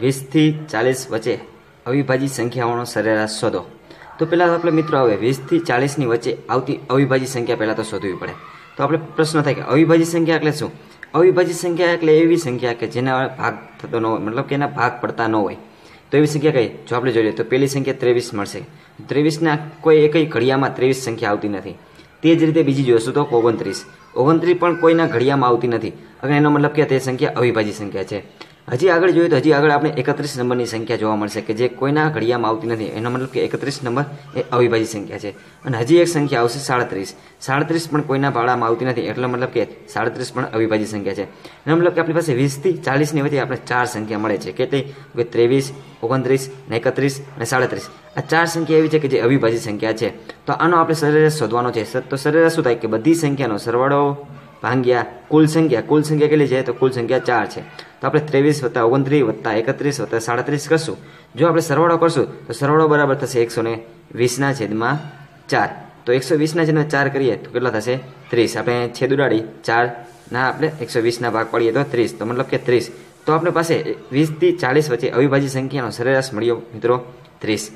વીસથી ચાલીસ વચ્ચે અવિભાજ્ય સંખ્યાઓનો સરેરાશ શોધો. તો પહેલાં આપણે મિત્રો હવે વીસથી ચાલીસની વચ્ચે આવતી અવિભાજ્ય સંખ્યા પહેલાં તો શોધવી પડે. તો આપણે પ્રશ્ન થાય કે અવિભાજ્ય સંખ્યા એટલે શું? અવિભાજ્ય સંખ્યા એટલે એવી સંખ્યા કે જેના ભાગ થતો ન હોય, મતલબ કે એના ભાગ પડતા ન હોય. તો એવી સંખ્યા કઈ? જો આપણે જોઈએ તો પહેલી સંખ્યા ત્રેવીસ મળશે. ત્રેવીસના કોઈ એકય ઘડિયામાં ત્રેવીસ સંખ્યા આવતી નથી. તે જ રીતે બીજી જોઈશું તો? ઓગણત્રીસ. ઓગણત્રીસ પણ કોઈના ઘડિયામાં આવતી નથી. અને એનો મતલબ કે તે સંખ્યા અવિભાજ્ય સંખ્યા છે. હજી આગળ જોઈએ તો હજી આગળ આપણે એકત્રીસ નંબરની સંખ્યા જોવા મળશે કે જે કોઈના ઘડિયામાં આવતી નથી. એનો મતલબ કે એકત્રીસ નંબર એ અવિભાજ્ય સંખ્યા છે. અને હજી એક સંખ્યા આવશે સાડત્રીસ. સાડત્રીસ પણ કોઈના ભાડામાં આવતી નથી, એટલો મતલબ કે સાડત્રીસ પણ અવિભાજ્ય સંખ્યા છે. એનો મતલબ કે આપણી પાસે વીસથી ચાલીસની વચ્ચે આપણે ચાર સંખ્યા મળે છે. કેટલી? કે ત્રેવીસ, ઓગણત્રીસ ને એકત્રીસ અને સાડત્રીસ. આ ચાર સંખ્યા એવી છે કે જે અવિભાજ્ય સંખ્યા છે. તો આનો આપણે સરેરાશ શોધવાનો છે. તો સરેરાશ શું થાય? કે બધી સંખ્યાનો સરવાળો ભાંગ્યા, કુલ સંખ્યા કુલ સંખ્યા કેટલી છે? તો કુલ સંખ્યા ચાર છે. તો આપણે ત્રેવીસ વત્તા ઓગણત્રીસ વત્તા એકત્રીસ વત્તા સાડત્રીસ કરશું. જો આપણે સરવાળો કરશું, તો સરવાળો બરાબર થશે એકસો ને વીસના છેદમાં ચાર. તો એકસો વીસના છેદમાં ચાર કરીએ, તો કેટલા થશે? ત્રીસ. આપણે છેદ ઉડાડી, ચાર. ના, આપણે એકસો વીસના ભાગ પાડીએ તો ત્રીસ. તો મતલબ કે ત્રીસ. તો આપણે પાસે વીસથી ચાલીસ વચ્ચે અવિભાજ્ય સંખ્યાનો સરેરાશ મળ્યો, મિત્રો. ત્રીસ.